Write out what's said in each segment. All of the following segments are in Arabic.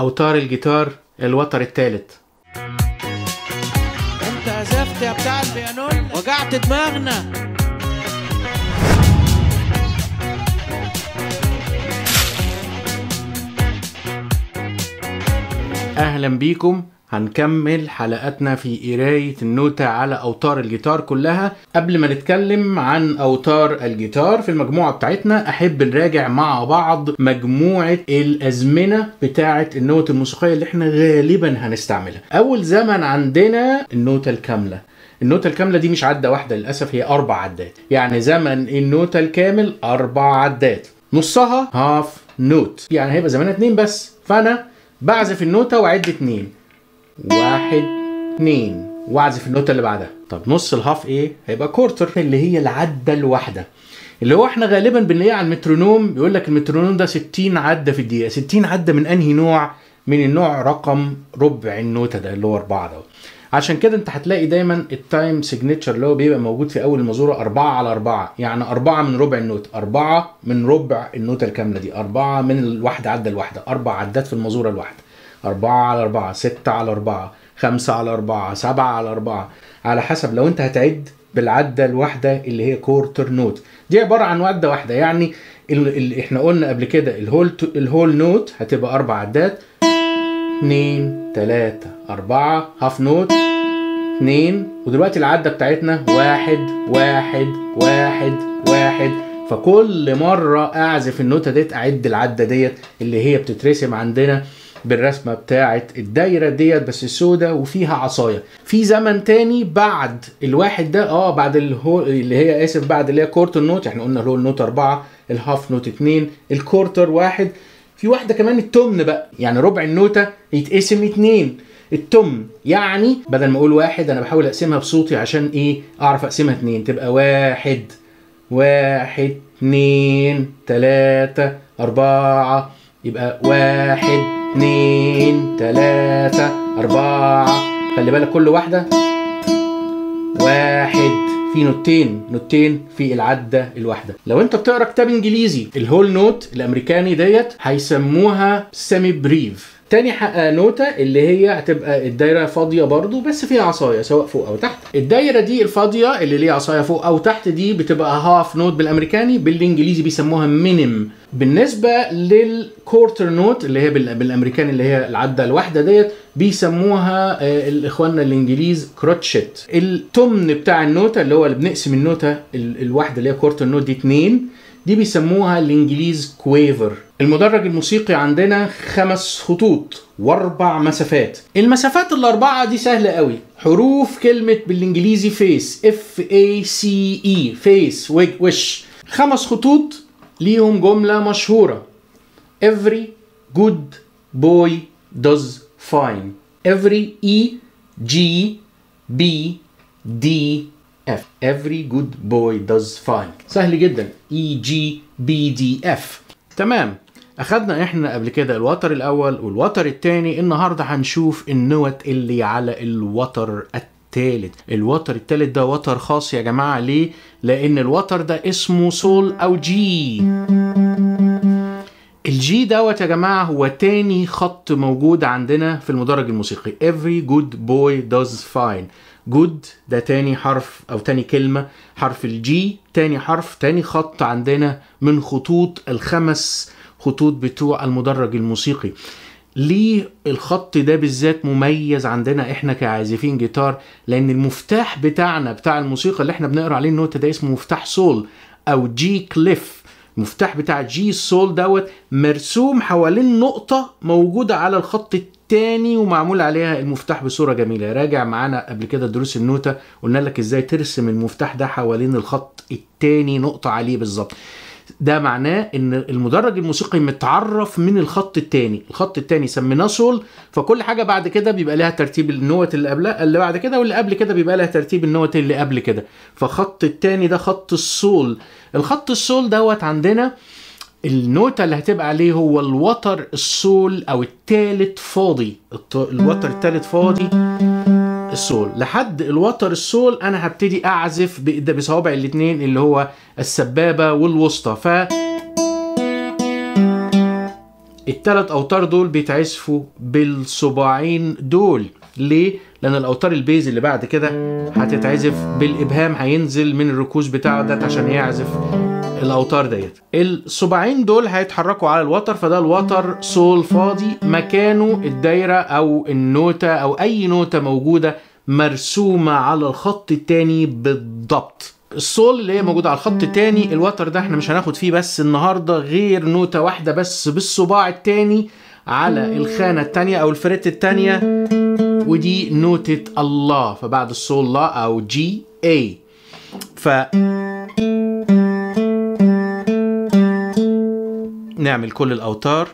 أوتار الجيتار الوتر الثالث أنت عزفت يا بتاع البيانو؟ وجعت دماغنا. أهلا بيكم. هنكمل حلقاتنا في قراية النوتة على أوتار الجيتار كلها. قبل ما نتكلم عن أوتار الجيتار في المجموعة بتاعتنا أحب نراجع مع بعض مجموعة الأزمنة بتاعة النوتة الموسيقية اللي إحنا غالبا هنستعملها. أول زمن عندنا النوتة الكاملة. النوتة الكاملة دي مش عدة واحدة للأسف هي أربع عدات. يعني زمن النوتة الكامل أربع عدات. نصها half note يعني هيبقى زمانها اتنين بس. فأنا بعزف النوتة وأعد اتنين. واحد اتنين. واعزف النوتة اللي بعدها. طب نص ال half إيه؟ هيبقى quarter اللي هي العدة الواحدة. اللي هو إحنا غالبا بنلاقيه على المترونوم بيقول لك المترونوم ده 60 عدة في الدقيقة. 60 عدة من أنهي نوع؟ من النوع رقم ربع النوتة ده اللي هو أربعة ده. عشان كده أنت هتلاقي دايما ال time signature اللي هو بيبقى موجود في أول المازورة 4 على 4 يعني 4 من ربع ال note. 4 من ربع النوتة الكاملة دي. 4 من الواحدة عدة الواحدة. أربع عدات في المازورة الواحدة. أربعة على أربعة ستة على أربعة خمسة على أربعة سبعة على أربعة. على حسب لو أنت هتعد بالعدة الواحدة اللي هي quarter note دي عبارة عن عدة واحدة يعني اللي إحنا قلنا قبل كده ال whole ال whole note هتبقى أربع عدات. اتنين تلاتة أربعة half note اتنين. ودلوقتي العدة بتاعتنا واحد واحد واحد واحد. فكل مرة أعزف النوتة ديت أعد العدة ديت اللي هي بتترسم عندنا. بالرسمة بتاعه الدايرة ديت بس سودة وفيها عصاية. في زمن تاني بعد الواحد ده آه بعد الهو اللي هي آسف بعد اللي هي quarter note إحنا قلنا ال whole note أربعة ال half note اتنين ال quarter واحد. في واحدة كمان التمن بقى يعني ربع النوتة يتقسم اتنين. التمن يعني بدل ما أقول واحد أنا بحاول أقسمها بصوتي عشان إيه؟ أعرف أقسمها اتنين. تبقى واحد واحد اتنين تلاتة أربعة يبقى واحد اتنين تلاتة أربعة. خلي بالك كل واحدة. واحد في نوتين. نوتين في العدة الواحدة. لو انت بتقرا كتاب انجليزي ال whole note الأمريكاني ديت هيسموها semibreve. تاني نوتة اللي هي هتبقى الدايرة فاضية برضو بس فيها عصاية سواء فوق أو تحت. الدايرة دي الفاضية اللي ليها عصاية فوق أو تحت دي بتبقى half note بالأمريكاني بالإنجليزي بيسموها minim بالنسبة لل quarter note اللي هي بالأمريكاني اللي هي العدة الواحدة ديت بيسموها الإخواننا الإنجليز crotchet التمن بتاع النوتة اللي هو اللي بنقسم النوتة الواحدة اللي هي quarter note دي اتنين دي بيسموها الإنجليز quaver المدرج الموسيقي عندنا خمس خطوط وأربع مسافات. المسافات الأربعة دي سهلة قوي. حروف كلمة بالإنجليزي face F A C E face وش. خمس خطوط ليهم جملة مشهورة. Every good boy does fine. Every e g b d F. Every good boy does fine. سهل جدا. E G B D F. تمام. اخدنا إحنا قبل كده الوتر الأول والوتر الثاني النهارده هنشوف النوت اللي على الوتر الثالث الوتر الثالث ده وتر خاص يا جماعة. ليه؟ لأن الوتر ده اسمه سول أو G. ال G دوت يا جماعة هو تاني خط موجود عندنا في المدرج الموسيقي. Every good boy does fine. good ده تاني حرف أو تاني كلمة. حرف ال G تاني حرف تاني خط عندنا من خطوط الخمس خطوط بتوع المدرج الموسيقي. ليه الخط ده بالذات مميز عندنا إحنا كعازفين جيتار؟ لأن المفتاح بتاعنا بتاع الموسيقى اللي إحنا بنقرأ عليه النوتة ده اسمه مفتاح سول أو G clef المفتاح بتاع G سول دوت مرسوم حوالين نقطة موجودة على الخط التاني ومعمول عليها المفتاح بصورة جميلة. راجع معانا قبل كده دروس النوتة قلنا لك إزاي ترسم المفتاح ده حوالين الخط التاني نقطة عليه بالظبط. ده معناه إن المدرج الموسيقي متعرف من الخط التاني. الخط التاني سميناه سول فكل حاجة بعد كده بيبقى لها ترتيب النوت اللي قبلها اللي بعد كده واللي قبل كده بيبقى لها ترتيب النوت اللي قبل كده. فخط التاني ده خط السول. الخط السول دوت عندنا النوتة اللي هتبقى عليه هو الوتر السول أو التالت فاضي. الوتر التالت فاضي السول. لحد الوتر السول أنا هبتدي أعزف بصوابع الاتنين اللي هو السبابة والوسطى. ف التلات أوتار دول بيتعزفوا بالصباعين دول. ليه؟ لأن الأوتار ال bass اللي بعد كده هتتعزف بالإبهام هينزل من الركوز بتاعه ده عشان يعزف الأوتار ديت. الصباعين دول هيتحركوا على الوتر فده الوتر سول فاضي مكانه الدايرة أو النوتة أو أي نوتة موجودة مرسومة على الخط التاني بالضبط. السول اللي هي موجودة على الخط التاني الوتر ده إحنا مش هناخد فيه بس النهارده غير نوتة واحدة بس بالصباع التاني على الخانة التانية أو ال fret التانية ودي نوتة اللا. فبعد السول لا أو G A ف نعمل كل الأوتار.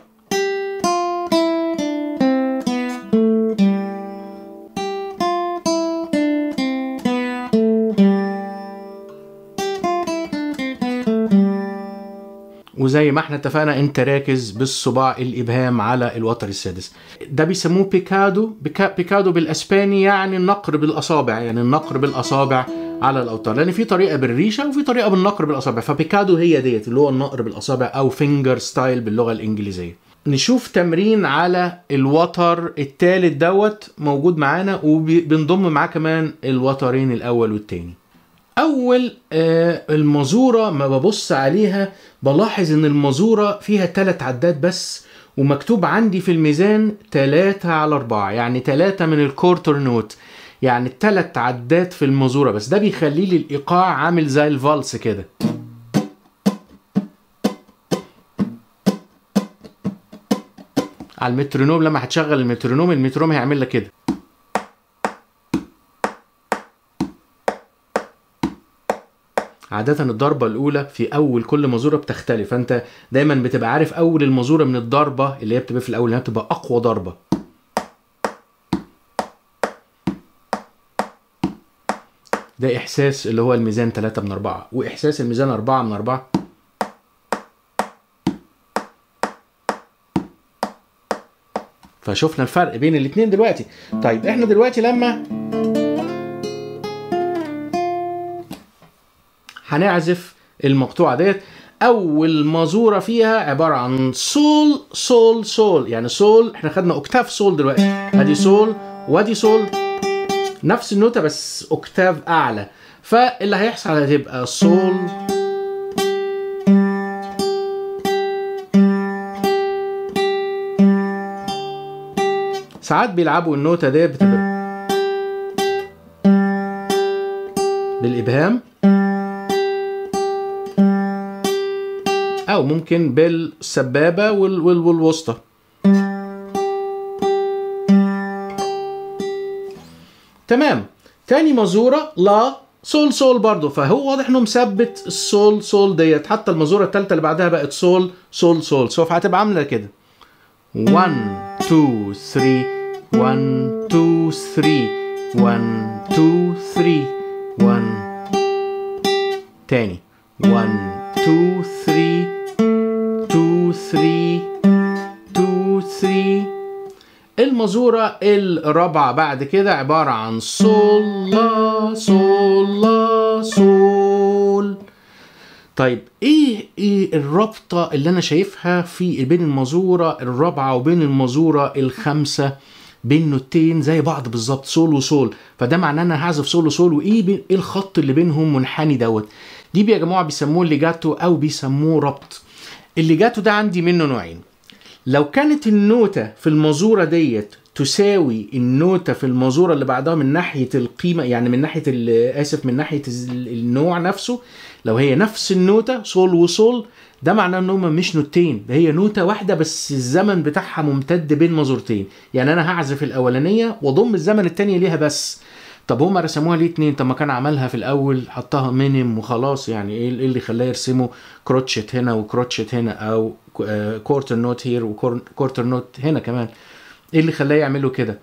وزي ما إحنا اتفقنا انت راكز بالصباع الإبهام على الوتر السادس. ده بيسموه picado. pica picado بالإسباني يعني النقر بالأصابع يعني النقر بالأصابع على الأوتار. لأن في طريقة بالريشة وفي طريقة بالنقر بالأصابع. ف picado هي ديت اللي هو النقر بالأصابع أو finger style باللغة الإنجليزية. نشوف تمرين على الوتر التالت دوت موجود معانا وبنضم معاه كمان الوترين الأول والتاني. أول آه المزورة ما ببص عليها بلاحظ إن المزورة فيها ثلاث عدات بس ومكتوب عندي في الميزان 3 على 4 يعني 3 من ال quarter note يعني الثلاث عدات في المزورة بس. ده بيخلي لي الايقاع عامل زي الفالس كده. على المترونوم لما هتشغل المترونوم المترونوم هيعمل لك كده. عادة الضربة الأولى في أول كل مزورة بتختلف. فأنت دايما بتبقى عارف أول المزورة من الضربة اللي هي بتبقى في الأول هي بتبقى أقوى ضربة. ده إحساس اللي هو الميزان 3 من 4 وإحساس الميزان 4 من 4 فشفنا الفرق بين الاتنين دلوقتي. طيب إحنا دلوقتي لما هنعزف المقطوعة ديت. أول مزورة فيها عبارة عن سول سول سول. يعني سول إحنا خدنا أوكتاف سول دلوقتي. أدي سول وأدي سول. نفس النوتة بس أوكتاف أعلى. فاللي هيحصل هتبقى سول. ساعات بيلعبوا النوتة ديت بتبقى بالإبهام. أو ممكن بالسبابة وال وال والوسطى. تمام. تاني مزورة لا سول سول برضه فهو واضح إنه مثبت السول سول ديت. حتى المزورة الثالثه اللي بعدها بقت سول سول سول. سو فهتبقى عاملة كده. 1 2 3 1 2 3 1 2 3 1 تاني. 1 2 3 2 3 2 3 المزورة الرابعة بعد كده عبارة عن سول لا سول لا سول طيب إيه إيه الرابطة اللي أنا شايفها في بين المزورة الرابعة وبين المزورة الخامسة؟ بين نوتين زي بعض بالظبط سول وسول فده معناه إن أنا هعزف سول وسول وإيه إيه الخط اللي بينهم منحني دوت؟ دي يا جماعة بيسموه الليجاتو أو بيسموه ربط. الليجاتو ده عندي منه نوعين. لو كانت النوتة في المزورة ديت تساوي النوتة في المزورة اللي بعدها من ناحية القيمة يعني من ناحية آسف من ناحية ال- النوع نفسه لو هي نفس النوتة سول وسول ده معناه إن هما مش نوتين ده هي نوتة واحدة بس الزمن بتاعها ممتد بين مزورتين. يعني أنا هعزف الأولانية وأضم الزمن التاني ليها بس. طب هما رسموها ليه اتنين؟ طب ما كان عملها في الأول حطها minim وخلاص. يعني إيه إيه اللي خلاه يرسموا crotchet هنا و crotchet هنا أو quarter note here و quarter note هنا كمان. إيه اللي خلاه يعملوا كده؟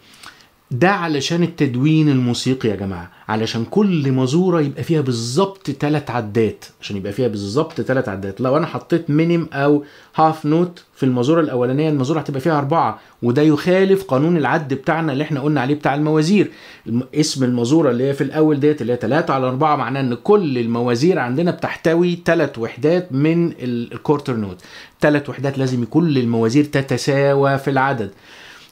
ده علشان التدوين الموسيقي يا جماعة. علشان كل مزورة يبقى فيها بالظبط تلات عدات. عشان يبقى فيها بالظبط تلات عدات. لو أنا حطيت minim أو half note في المزورة الأولانية المزورة هتبقى فيها أربعة. وده يخالف قانون العد بتاعنا اللي إحنا قلنا عليه بتاع الموازير. الم- اسم المزورة اللي هي في الأول ديت اللي هي 3 على 4 معناه إن كل الموازير عندنا بتحتوي تلات وحدات من ال- ال quarter note تلات وحدات لازم كل الموازير تتساوى في العدد.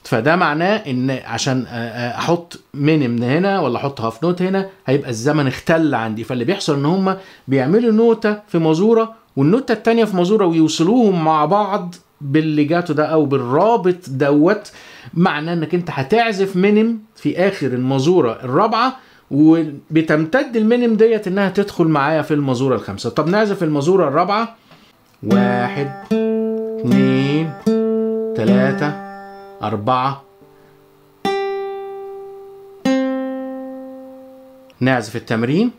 فده معناه إن عشان آه، آه، أحط minim هنا ولا أحط half note هنا هيبقى الزمن اختل عندي. فاللي بيحصل إن هم بيعملوا نوتة في مزورة والنوتة التانية في مزورة ويوصلوهم مع بعض بال legato ده أو بالرابط دوت معناه إنك أنت هتعزف minim في آخر المزورة الرابعة وبتمتد ال minim ديت إنها تدخل معايا في المزورة الخامسة. طب نعزف المزورة الرابعة. واحد اتنين تلاتة. أربعة. نعزف التمرين.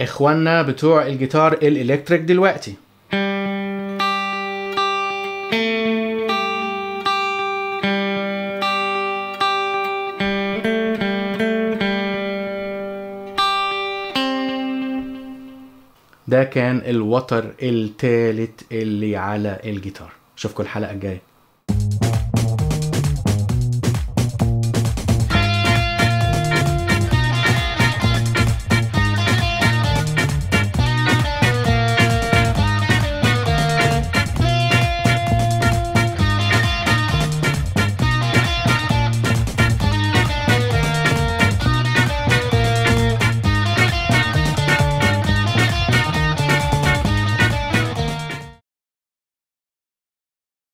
إخواننا بتوع الجيتار الإلكتريك دلوقتي. ده كان الوتر التالت اللي على الجيتار. اشوفكم الحلقة الجايه